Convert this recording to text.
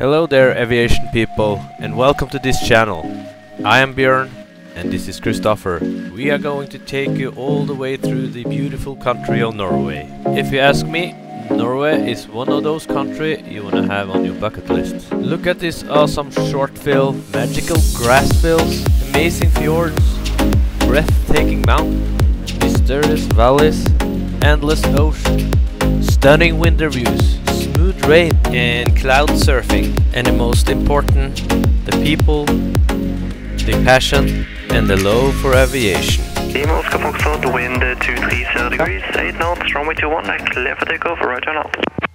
Hello there aviation people and welcome to this channel. I am Björn and this is Christopher. We are going to take you all the way through the beautiful country of Norway. If you ask me, Norway is one of those countries you wanna have on your bucket list. Look at this awesome short film, magical grass fields, amazing fjords, breathtaking mountains, mysterious valleys, endless ocean, stunning winter views, smooth rain and cloud surfing. And the most important, the people, the passion and the love for aviation. Oscar wind uh, 230 degrees, 8 knots, runway 21, clear for takeoff, right.